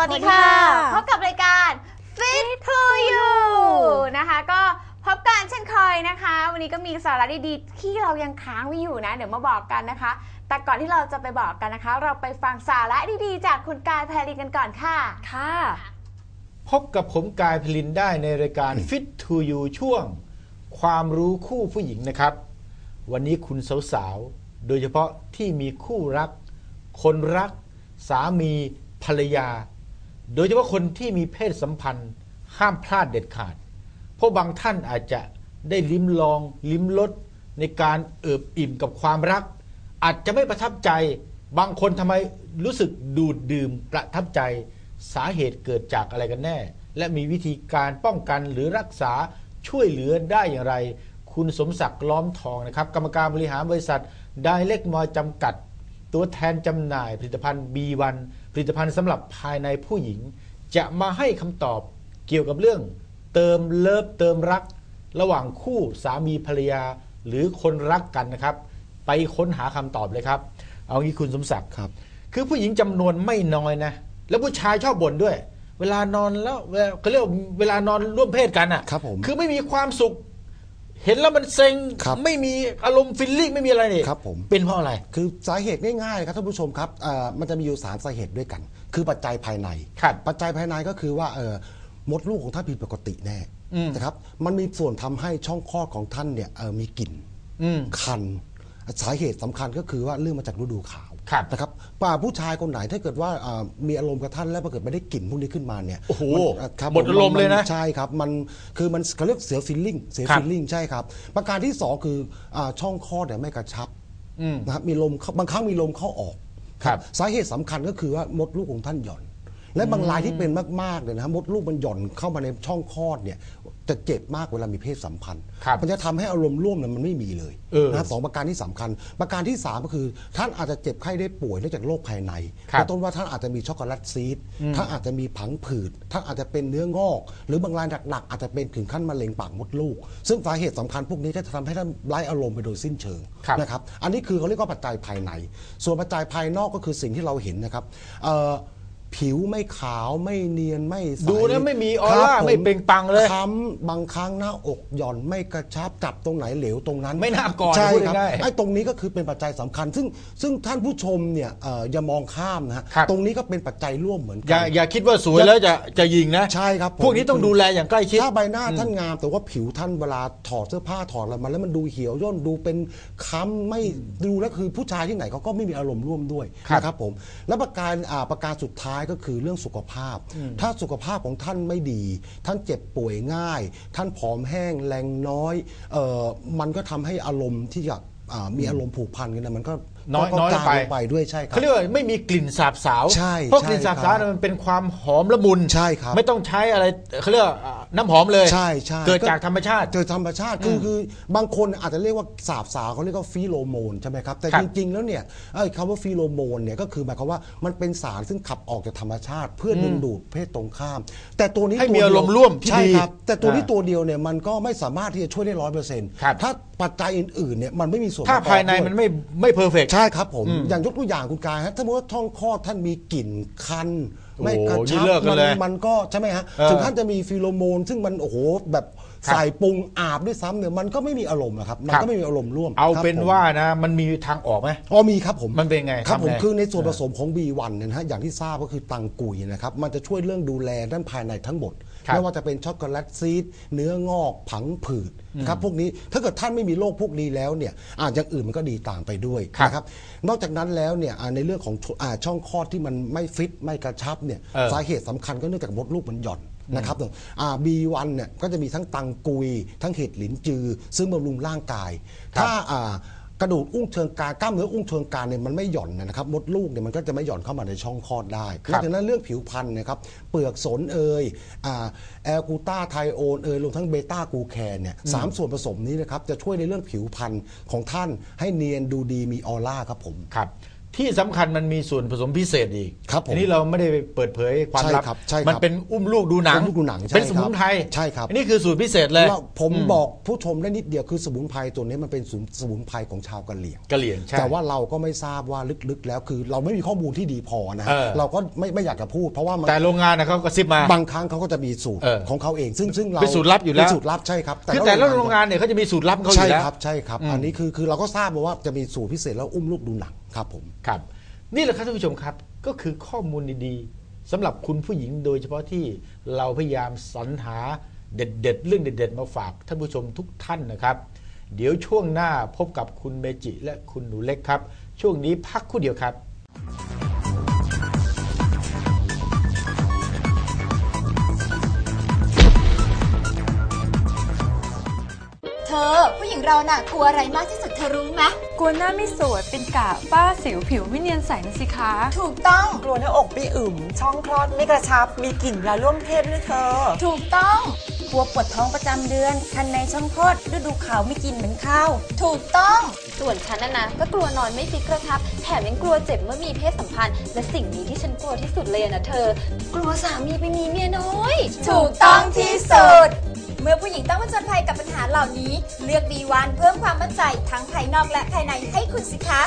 วัสดีค่ะ พบกับรายการ Fit to You นะคะ ก็พบกันเช่นเคยนะคะ วันนี้ก็มีสาระดีๆ ที่เรายังค้างไว้อยู่นะ เดี๋ยวมาบอกกันนะคะ แต่ก่อนที่เราจะไปบอกกันนะคะ เราไปฟังสาระดีๆ จากคุณกายแพรลีกันก่อนค่ะ ค่ะ พบกับผมกายพลินได้ในรายการ Fit to You ช่วง ความรู้คู่ผู้หญิงนะครับ วันนี้คุณสาวๆ โดยเฉพาะที่มีคู่รัก คนรัก สามีภรรยา โดยเฉพาะคนที่มีเพศสัมพันธ์ห้ามพลาดเด็ดขาด เพราะบางท่านอาจจะได้ลิ้มลอง ลิ้มรสในการเอิบอิ่มกับความรัก อาจจะไม่ประทับใจ บางคนทำไมรู้สึกดูดดื่มประทับใจ สาเหตุเกิดจากอะไรกันแน่ และมีวิธีการป้องกันหรือรักษาช่วยเหลือได้อย่างไร คุณสมศักดิ์ล้อมทองนะครับ กรรมการบริหารบริษัทไดเล็กมอจำกัด ตัวแทนจำหน่ายผลิตภัณฑ์ B1 ผ ลิตภัณฑ์สำหรับภายในผู้หญิง จะมาให้คำตอบเกี่ยวกับเรื่อง เติมเลิฟเติมรัก ระหว่างคู่สามีภรรยาหรือคนรักกันนะครับ ไปค้นหาคำตอบเลยครับ เอางี้คุณสมศักดิ์ครับ คือผู้หญิงจำนวนไม่น้อยนะ แล้วผู้ชายชอบบ่นด้วย เวลานอนแล้วเวลาเขาเรียกว่าเวลานอนร่วมเพศกันอะครับผม คือไม่มีความสุข เห็นแล้วมันเซ็งครับ ไม่มีอารมณ์ฟิลลิ่งไม่มีอะไรนี่ครับผม เป็นเพราะอะไร คือสาเหตุง่ายๆครับท่านผู้ชมครับเอ่อมันจะมีอยู่สามสาเหตุด้วยกัน คือปัจจัยภายใน ครับปัจจัยภายในก็คือว่าเอ่อมดลูกของท่านผิดปกติแน่อืม นะครับ มันมีส่วนทำให้ช่องคลอดของท่านเนี่ยเอ่อมีกลิ่นอืม คัน สาเหตุสำคัญก็คือว่าเรื่องมาจากฤดูขาว ครับนะครับป่าผู้ชายคนไหนถ้าเกิดว่าเอ่อมีอารมณ์กับท่านแล้วปรากฏไม่ได้กลิ่นพวกนี้ขึ้นมาเนี่ยโอ้โหมันครับหมดอารมณ์เลยนะใช่ครับมันคือมันเขาเรียกเสียฟีลลิ่งเสียครับฟีลลิ่งใช่ครับ ประการที่สองคืออาช่องคลอดเนี่ยไม่กระชับ อืม นะครับมีลมเข้าบางครั้งมีลมเข้าออกครับ สาเหตุสำคัญก็คือว่ามดลูกของท่านหย่อน และบางรายที่เป็นมากๆเลยนะครับมดลูกมันหย่อนเข้ามาในช่องคลอดเนี่ยจะเจ็บมากเวลามีเพศสัมพันธ์ ครับมันจะทำให้อารมณ์ร่วมเนี่ยมันไม่มีเลยเออนะครับสองประการที่สำคัญ ประการที่สามก็คือ ท่านอาจจะเจ็บไข้ได้ป่วยเนื่องจากโรคภายในครับเป็นต้นว่าท่านอาจจะมีช็อกโกแลตซีดท่านอาจจะมีผังผืดท่านอาจจะเป็นเนื้องอก หรือบางรายหนักๆอาจจะเป็นถึงขั้นมะเร็งปากมดลูก ซึ่งสาเหตุสำคัญพวกนี้จะทำให้ท่านไร้อารมณ์ไปโดยสิ้นเชิงครับ นะครับ อันนี้คือเขาเรียกว่าปัจจัยภายใน ส่วนปัจจัยภายนอกก็คือสิ่งที่เราเห็นนะครับเอ่อ ผิวไม่ขาวไม่เนียนไม่ใสดูนะไม่มีออร่าครับผไม่เปล่งปลั่งเลย ค้ำบางครั้งหน้าอกหย่อนไม่กระชับจับตรงไหนเหลวตรงนั้น ไม่น่ากอดใช่พูดครับง่ายๆไอ้ตรงนี้ก็คือเป็นปัจจัยสำคัญ ซึ่งซึ่งท่านผู้ชมเนี่ยเอ่ออย่ามองข้ามนะฮะครับ ตรงนี้ก็เป็นปัจจัยร่วมเหมือนอกั ย่าอย่าคิดว่าสวยแล้วจะจะยิงนะใช่ครับผม พวกนี้ต้องดูแลอย่างใกล้ชิด ถ้าใบหน้าท่านงามแต่ว่าผิวท่านเวลาถอดเสื้อผ้าถอดอะไรมาแล้วมันดูเหี่ยวย่นดูเป็นค้ำไม่ดูแล้วคือผู้ชายที่ไหนเขาก็ไม่มีอารมณ์ร่วมด้วยครับ นะครับผม แล้วประการอ่าประการสุดท้ายก็คือเรื่องสุขภาพ ถ้าสุขภาพของท่านไม่ดี ท่านเจ็บป่วยง่าย ท่านผอมแห้งแรงน้อยเอ่อมันก็ทำให้อารมณ์ที่จะอ่ามีอารมณ์ผูกพันกันเนี่ยมันก็ น้อยก็น้อยจางไปลงไปด้วยใช่ครัเขาเรียกว่าไม่มีกลิ่นสาบสาวใช่เพราะใช่กลิ่นสาบสาวครับเนี่ยมันเป็นความหอมละมุนใช่ครับไม่ต้องใช้อะไรเขาเรียกว่าอ่าน้ำหอมเลยใช่ใช่เกิดจากธรรมชาติเกิดธรรมชาติคือคือบางคนอาจจะเรียกว่าสาบสาวเขาเรียกว่าฟีโรโมนใช่ไหมครับแต่ครับจริงๆแล้วเนี่ยไอ้คำว่าฟีโรโมนเนี่ยก็คือหมายความว่ามันเป็นสารซึ่งขับออกจากธรรมชาติ เพื่อดึงดูดเพศตรงข้าม แต่ตัวนี้ให้มีตัวเดียวอารมณ์ร่วมที่ใช่ดีครับแต่ตัวนี้อ่าตัวเดียวเนี่ยมันก็ไม่สามารถที่จะช่วยได้ร้อยเปอร์เซ็นต์ครับถ้าปัจจัยอื่นๆเนี่ยมันไม่มีส่วนถ้าประกอบภายในด้วยมันไม่ไม่เพอร์เฟกใช่ครับผม อย่างยกตัวอย่างคุณกายฮะถ้าสมมติว่าท้องคลอดท่านมีกลิ่นคัน ไม่กระโอ้โหนี่ชับเลิกกันมัเลยมันก็ใช่ไหมฮะเออถึงท่านจะมีฟีโรโมน ซึ่งมันโอ้โหแบบครับ ใส่ปรุงอาบด้วยซ้ำเนี่ยมันก็ไม่มีอารมณ์อะครับมันครับก็ไม่มีอารมณ์ร่วมเอาครับเป็นผมว่านะ มันมีทางออกไหมอ๋อมีครับผมมันเป็นไงครับผมทำไงคือในส่วนผสมของ B1 เนี่ยนะฮะอย่างที่ทราบก็คือตังกุยนะครับมันจะช่วยเรื่องดูแลด้านภายในทั้งหมดครับไม่ว่าจะเป็นช็อกโกแลตซีดเนื้องอกผังผืดนะครับพวกนี้ถ้าเกิดท่านไม่มีโรคพวกนี้แล้วเนี่ยอาอย่างอื่นมันก็ดีตามไปด้วยครับนะครับนอกจากนั้นแล้วเนี่ยอ่าในเรื่องของอ่าช่องคลอดที่มันไม่ฟิตไม่กระชับเนี่ยเออสาเหตุสำคัญก็เนื่องจากมดลูกมันหย่อน นะครับอ่า B1 เนี่ยก็จะมีทั้งตังกุย ทั้งเห็ดหลินจือ ซึ่งบำรุงร่างกายครับถ้าอ่ากระดูกอุ้งเชิงกรานกล้ามเนื้ออุ้งเชิงกรานเนี่ยมันไม่หย่อนนะครับมดลูกเนี่ยมันก็จะไม่หย่อนเข้ามาในช่องคลอดได้ครับนอกจากนั้นเรื่องผิวพรรณนะครับเปลือกสนเอยอ่าแอลกูตาไทโอนเอยรวมทั้งเบต้ากูแคนเนี่ยสามส่วนผสมนี้นะครับจะช่วยในเรื่องผิวพรรณของท่านให้เนียนดูดีมีออร่าครับผมครับ ทที่สำคัญมันมีส่วนผสมพิเศษอีกครับผมอันนี้เราไม่ได้เปิดเผยความลับใช่ครับใช่ครับมันเป็นอุ้มลูกดูหนังอุ้มลูกดูหนังใช่เป็นสมุนไพรครับใช่ครับอันนี้คือสูตรพิเศษเลยแล้วผมบอกผู้ชมได้นิดเดียวคือสมุนไพรตัวนี้มันเป็นสมุนไพรของชาวกะเหรี่ยงกะเหรี่ยงใช่แต่ว่าเราก็ไม่ทราบว่าลึกๆ แล้วคือเราไม่มีข้อมูลที่ดีพอนะฮะเออเราก็ไม่ไม่อยากจะพูด เพราะว่ามันแต่โรงงานนะเขากระซิบมาบางครั้งเขาก็จะมีสูตรเออของเขาเองซึ่งซึ่งเราเป็นสูตรลับอยู่แล้วเป็นสูตรลับใช่ครับคือแต่ละโรงงานเนี่ยเขาจะมีสูตรลับของเขาอใช่ยู่แล้วครับใช่ครับ อันนี้คือคือเราก็ทราบมาว่าจะมีสูตรพิเศษแล้วอุ้มลูกดูหนังครับผม ครับ นี่แหละครับท่านผู้ชมครับ ก็คือข้อมูลดีๆสำหรับคุณผู้หญิงโดยเฉพาะที่เราพยายามสรรหาเด็ดๆ เรื่องเด็ด ๆ มาฝากท่านผู้ชมทุกท่านนะครับ เดี๋ยวช่วงหน้าพบกับคุณเมจิและคุณหนูเล็กครับ ช่วงนี้พักคู่เดียวครับ เราน่ะกลัวอะไรมากที่สุดเธอรู้ไหมกลัวหน้าไม่สวยเป็นกะฝ้าสิวผิวไม่เนียนใสนะสิคะ ถูกต้องกลัวหน้าอกไม่อึมช่องคลอดไม่กระชับ มีกลิ่นเวลาร่วมเพศด้วยเธอ ถูกต้องกลัวปวดท้องประจำเดือน คันในช่องคลอดฤดูขาวไม่กินเหมือนข้าว ถูกต้องส่วนฉันนะนะก็กลัวนอนไม่ฟิกกระชับ แถมยังกลัวเจ็บเมื่อมีเพศสัมพันธ์ และสิ่งนี้ที่ฉันกลัวที่สุดเลยอะนะเธอ กลัวสามีไปมีเมียน้อย ถูกต้องที่สุด เมื่อผู้หญิงต้องผจญภัยกับปัญหาเหล่านี้ เลือกดีวันเพิ่มความมั่นใจทั้งภายนอกและภายในให้คุณสิคะ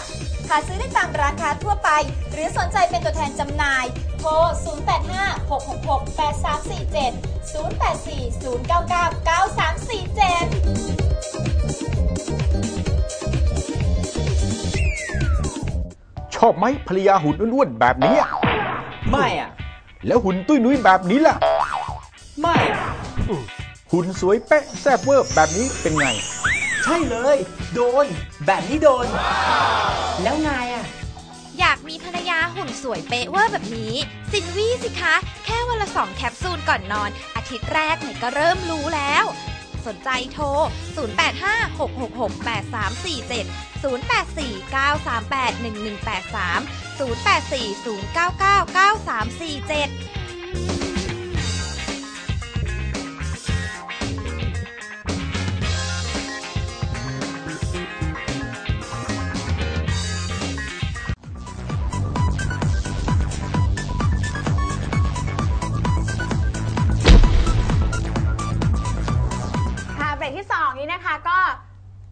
หาซื้อได้ตามร้านค้าทั่วไป หรือสนใจเป็นตัวแทนจำหน่าย โทร 0856668347 0840999347 ชอบไหมภรรยาหุ่นอ้วนๆแบบนี้ ไม่อะ แล้วหุ่นตุ้ยนุ้ยแบบนี้ล่ะ ไม่ หุ่นสวยเป๊ะแซ่บเวอร์แบบนี้เป็นไง ใช่เลย โดน แบบนี้โดน แล้วไงอะ อยากมีภรรยาหุ่นสวยเป๊ะเวอร์แบบนี้ซินวี่สิคะ แค่วันละสองแคปซูลก่อนนอน อาทิตย์แรกเนี่ยก็เริ่มรู้แล้ว สนใจโทร 0856668347 0840999347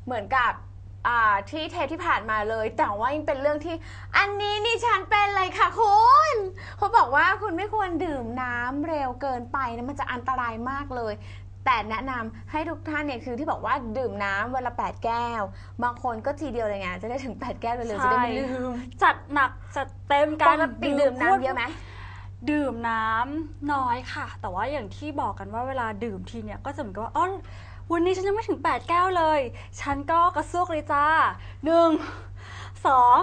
เหมือนกับอ่าที่เทปที่ผ่านมาเลย แต่ว่ายังเป็นเรื่องที่ อันนี้นี่ฉันเป็นเลยค่ะคุณเขาบอกว่าคุณไม่ควรดื่มน้ำเร็วเกินไปนะมันจะอันตรายมากเลย แต่แนะนำให้ทุกท่านเนี่ยคือที่บอกว่าดื่มน้ำวันละ 8 แก้ว บางคนก็ทีเดียวเลยไงจะได้ถึง 8 แก้วเร็วๆจะได้ไม่ลืมจัดหนักจัดเต็มปกันกติดื่มน้ำเยอะไหม ดื่มน้ำน้อยค่ะ แต่ว่าอย่างที่บอกกันว่าเวลาดื่มทีเนี่ยก็จะเหมือนกับว่าอ๋อ วันนี้ฉันยังไม่ถึง8แก้วเลย ฉันก็กระซวกเลยจ้าหนึ่งสอง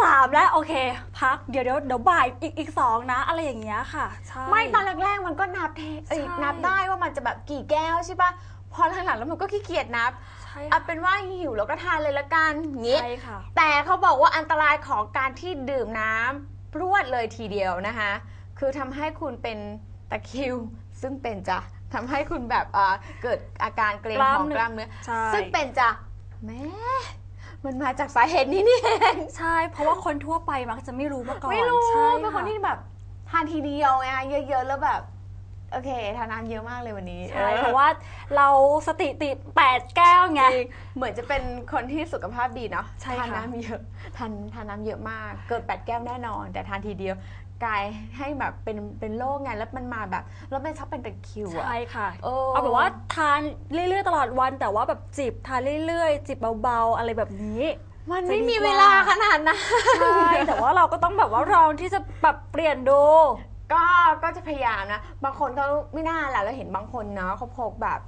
สามและโอเค พักเดี๋ยวเดี๋ยวเดี๋ยวบ่ายอีกอีกสองนะ อะไรอย่างเงี้ยค่ะใช่ ไม่ตอนแรกๆมันก็นับเทเอ้ยใช่ นับได้ว่ามันจะแบบกี่แก้วใช่ปะพอหลังๆแล้วมันก็ขี้เกียจนับใช่เอาค่ะเป็นว่าหิวแล้วก็ทานเลยละกันงี้ ใช่ค่ะ แต่เขาบอกว่าอันตรายของการที่ดื่มน้ำพรวดเลยทีเดียวนะคะ คือทำให้คุณเป็นตะคริวซึ่งเป็นจะ ทำให้คุณแบบอ่าเกิดอาการเกร็งกล้ามของเนื้อ กล้ามเนื้อ ใช่ซึ่งเป็นจะแม่มันมาจากสาเหตุนี้นี่เองใช่ เพราะว่าคนทั่วไปมักจะไม่รู้มาก่อนไม่รู้ใช่เป็นคนค่ะที่แบบทานทีเดียวไงเยอะๆ แล้วแบบ โอเคทานน้ำเยอะมากเลยวันนี้ใช่ออเพราะว่าเราสติติดแปดแก้วไง จริงเหมือนจะเป็นคนที่สุขภาพดีเนาะใช่ทานค่ะ น้ำเยอะทานทานน้ำเยอะมาก เกิดแปดแก้วแน่นอน แต่ทานทีเดียว กลายให้แบบเป็นเป็นโรคไงแล้วมันมาแบบแล้วมันชอบเป็นตะคริวอะ ใช่ค่ะเออ เอาแบบว่าทานเรื่อยๆตลอดวัน แต่ว่าแบบจิบทานเรื่อยๆ จิบเบาๆ อะไรแบบนี้ มันไม่จะดีมีกว่าเวลาขนาดนั้น ใช่ แต่ว่าเราก็ต้องแบบว่าลองที่จะปรับเปลี่ยนดู ก็ก็จะพยายามนะ บางคนเขาไม่น่าแหละเราเห็นบางคนเนาะเขาพกแบบ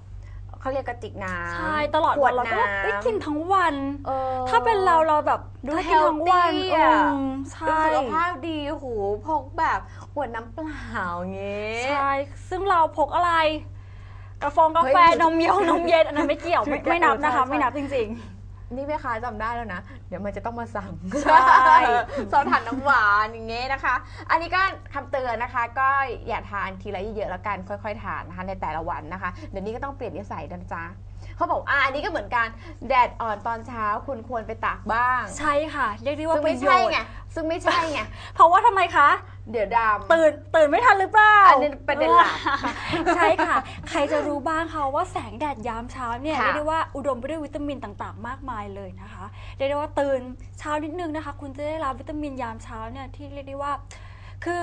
เขาเรียกกระติกน้ำ ใช่ตลอดขววัดนเราก็แบบน้ำเอ้ยกินทั้งวัน เออถ้าเป็นเราเราแบบดูถ้ากินทั้งวัน healthy อือะมดูใช่ สุขภาพดีโอ้โหพกแบบขวดน้ำเปล่าอย่างเงี้ย ใช่ ซึ่งเราพกอะไรกาแฟกาแฟ เฮ้ยนมเยงนมเย็น อันนั้นไม่เกี่ยว ไม่ไม่นับนะคะ ใช่ใช่ ไม่นับจริง นี่แม่ค้าจำได้แล้วนะ เดี๋ยวมันจะต้องมาสั่งใช่ซอสถ่านน้ำหวานอย่างเงี้ยนะคะ อันนี้ก็คำเตือนนะคะ ก็อย่าทานทีละเยอะๆแล้วกันค่อย ๆ ทานนะคะในแต่ละวันนะคะ เดี๋ยวนี้ก็ต้องเปลี่ยนนิสัยนะจ๊ะ เขาบอกอ่าอันนี้ก็เหมือนกันแดดอ่อนตอนเช้าคุณควรไปตากบ้าง ใช่ค่ะ เรียกได้ว่าซึ่งปไม่ระโยใช่ชน์ไงซึ่งไม่ใช่ไงเพราะว่าทำไมคะ เดี๋ยวดำตื่นตื่นไม่ทันหรือเปล่าอันนี้ประเด็นหลักใช่ค่ะ ใครจะรู้บ้างคะว่าแสงแดดยามเช้าเนี่ยค่ะเรียกได้ว่าอุดมไปด้วยวิตามินต่างๆ มากมายเลยนะคะเรียกได้ว่าตื่นเช้านิดนึงนะคะ คุณจะได้รับวิตามินยามเช้าเนี่ยที่เรียกได้ว่า คือ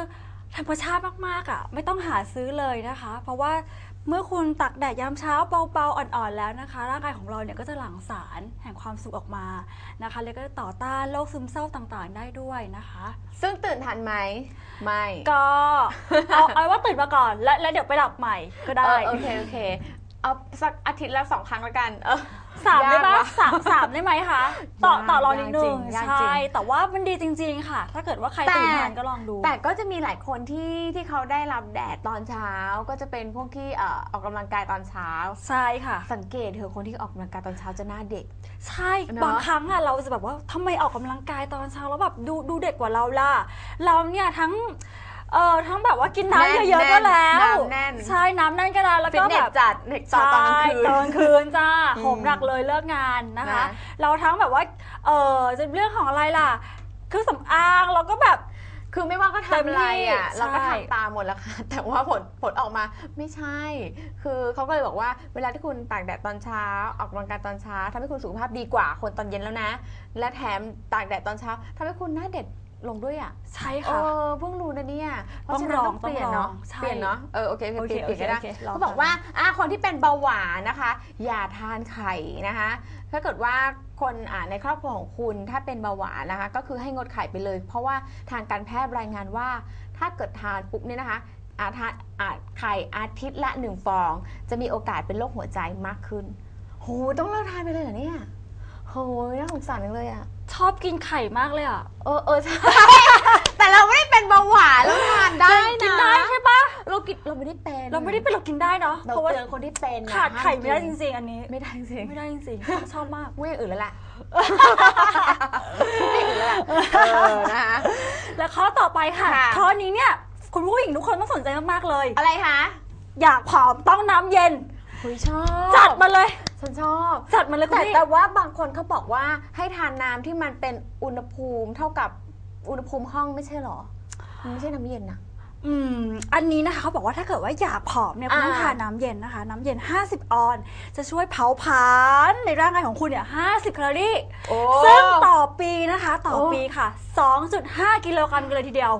ธรรมชาติมากๆอะไม่ต้องหาซื้อเลยนะคะ เพราะว่า เมื่อคุณตักแดดยามเช้าเบาๆอ่อนๆแล้วนะคะ ร่างกายของเราเนี่ยก็จะหลั่งสารแห่งความสุขออกมานะคะแล้วก็ต่อต้านโรคซึมเศร้าต่างๆ ได้ด้วยนะคะ ซึ่งตื่นทันไหมไม่ ก็เอาเอาว่าตื่นมาก่อนแล้วแล้วเดี๋ยวไปหลับใหม่ก็ได้ เออโอเคโอเค เอาสักอาทิตย์ละสองครั้งละกันเออ สามได้ปะยากนะสามสามได้ไหมคะต่อยากต่อรองนิดนึยากจริงงยากจริง ใช่แต่ว่ามันดีจริง ๆ ค่ะ ถ้าเกิดว่าใครแต่ตื่นทันก็ลองดู แต่ก็จะมีหลายคนที่ที่เขาได้รับแดดตอนเช้าก็จะเป็นพวกที่เอ่อออกกำลังกายตอนเช้า ใช่ค่ะ สังเกตเถอะคนที่ออกกำลังกายตอนเช้าจะหน้าเด็ก ใช่เนอะ บางครั้งอะเราจะแบบว่าทำไมออกกำลังกายตอนเช้าแล้วแบบดูดูเด็กกว่าเราล่ะ เราเนี่ยทั้ง เอ่อทั้งแบบว่ากินแน่นน้ำเยอะๆก็แล้วน้ำแน่นใช่น้ำแน่นก็แล้วแล้วฟิตก็เนแบสบจัดเด็กตอนกลางคืนใช่ตอนกลางคืนจ้าอืมโหมหนักเลยเลิกงานนะคะนะเราทั้งแบบว่าเออจะเรื่องของอะไรล่ะเครื่องสำอางเราก็แบบคือไม่ว่าก็เต็มทำอะไรอะที่เราก็ใช่ทำตามหมดแล้วค่ะ แต่ว่าผลผลออกมาไม่ใช่ คือเขาก็เลยบอกว่าเวลาที่คุณตากแดดตอนเช้า ออกกำลังกายตอนเช้าทำให้คุณสุขภาพดีกว่าคนตอนเย็นแล้วนะ และแถมตากแดดตอนเช้าทำให้คุณหน้าเด็ด ลงด้วยอะใช่เอค่ะ อเพิ่งรู้นะเนี่ย เพราะต้องฉะนั้นลองต้องเปลี่ยนเนาะ ต้องลองใช่เปลี่ยนเนาะ เออโอเคโอเคโอเคเปลี่ยนก็ได้โอเคลองเขาบอกว่าอะคนที่เป็นเบาหวานนะคะ อย่าทานไข่นะคะ ถ้าเกิดว่าคนอ่าในครอบครัวของคุณถ้าเป็นเบาหวานนะคะ ก็คือให้งดไข่ไปเลย เพราะว่าทางการแพทย์รายงานว่า ถ้าเกิดทานปุ๊บเนี่ยนะคะอาทานอาไข่อาทิตย์ละหนึ่งฟอง จะมีโอกาสเป็นโรคหัวใจมากขึ้นโหต้องเลิกทานไปเลยเหรอเนี่ย โหน่าสงสารจังเลยอะชอบกินไข่มากเลยอะเออเออใช่ แต่เราไม่ได้เป็นเบาหวานเราทานได้นะกินได้ใช่ปะเรากินเราไม่ได้เป็นเราไม่ได้เป็นเรากินได้เนาะเราเพราะว่าเตือนคนที่เป็นนะขาดไข่ไม่ได้ห้าจกินริงๆ อันนี้ ไม่ได้จริงไม่ได้จริงๆชอบมากไม่อย่างอื่นแล้วแหละไม่อย่างอื่นแล้วแหละเออนะคะแล้วข้อต่อไปค่ะ ค่ะ ข้อนี้เนี่ยคุณผู้หญิงทุกคนต้องสนใจมากๆเลย อะไรคะ อยากผอมต้องน้ำเย็น คุยชอบจัดมาเลย ฉันชอบจัดมาเลยคุณแต่พี่แต่ว่าบางคนเขาบอกว่าให้ทานน้ำที่มันเป็นอุณหภูมิเท่ากับอุณหภูมิห้องไม่ใช่หรอมันไม่ใช่น้ำเย็นนะ อืม อันนี้นะคะเขาบอกว่าถ้าเกิดว่าอยากผอมเนี่ยคุณต้องอ่า ทานน้ำเย็นนะคะ น้ำเย็น 50 ออน จะช่วยเผาผลาญในร่างกายของคุณเนี่ย 50 แคลอรี่โอ้ซึ่งต่อปีนะคะ ต่อโอ้ ปีค่ะ 2.5 กิโลกรัมกันเลยทีเดียว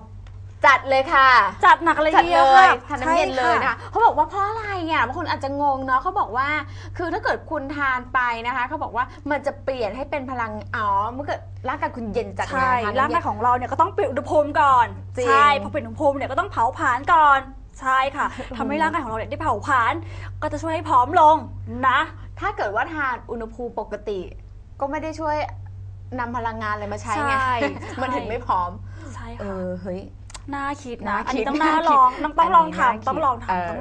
จัดเลยค่ะ จัดหนักเลยจัดทีเลเดียวยค่ะทานน้ำเย็นเลยใช่ นะคะเขาบอกว่าเพราะอะไรอะบางคนอาจจะงงเนาะเขาบอกว่า คือถ้าเกิดคุณทานไปนะคะเขาบอกว่ามันจะเปลี่ยนให้เป็นพลังอ๋อเมื่อเกิดร่างกายคุณเย็นจัดใช่ทนร่างน้ำเย็กายนของเราเนี่ยก็ต้องเปลี่ยนอุณหภูมิก่อนจริง ใช่พอเปลี่ยนอุณหภูมิเนี่ยก็ต้องเผาผลาญก่อนใช่ค่ะทำให้ร่างกายของเราเนี่ยได้เผาผลาญก็จะช่วยให้ผอมลงนะ ถ้าเกิดว่าทานอุณหภูมิปกติ ก็ไม่ได้ช่วยนำพลังงานอะไรมาใช้ไงใช่มันถึงไม่พร้อม ใช่เอค่ะ อเฮ้ย น่าคิดน่านะอันคินี้ดต้องน่าน่าคิดลองต้องต้องลองอันนี้น่าคิดทำต้องลองเออ ทำต้อง